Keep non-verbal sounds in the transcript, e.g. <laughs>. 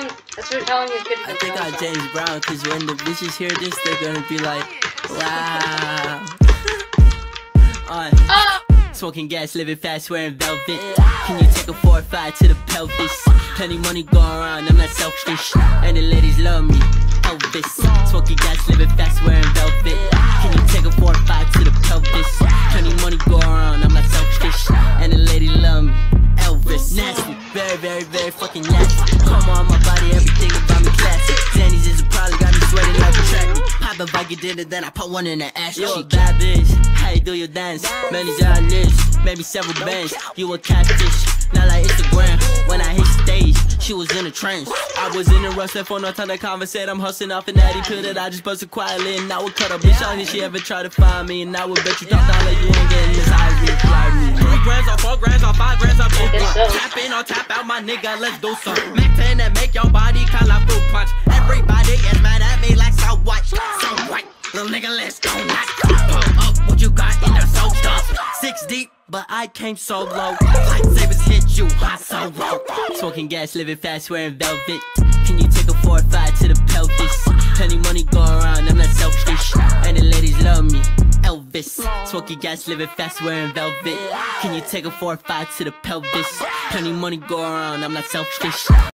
telling. That's what you're telling kids. I think I'm James Brown, cause when the bitches hear this, they're gonna be like, wow. <laughs> On. Ah! Smoking gas, living fast, wearing velvet. Can you take a four or five to the pelvis? Plenty money going around, I'm not selfish. And the ladies love me. Elvis. Smoking gas, living fast, wearing Very, very, very fucking nasty. Come on, my body, everything about me classic. Zannies is probably got me sweating like a track. Pop a Viking dinner, then I put one in the ass. You a bad bitch. How you do your dance? Many journalists, maybe several bands. You a catfish, not like Instagram. When I hit stage, she was in a trance. I was in a rush, left on no time to conversate. I'm hustling off an natty pill that I just busted quietly. And I would cut a bitch out if she ever try to find me. And I would bet you top dollar you ain't getting so. Tap out, my nigga, let's do some. Mac 10 that make your body call a fruit punch. Everybody is mad at me like so white, so white. Little nigga, let's go. Pump up what you got in the soap stuff. Six deep, but I came so low. Lightsabers hit you, hot so low. Smoking gas, living fast, wearing velvet. Can you take a four or five to the pelvis? Plenty money going around, I'm not selfish. And the ladies love me. Elvis. Smoking gas, living fast, wearing velvet. Can you take a four or five to the pelvis? Plenty money go around, I'm not selfish.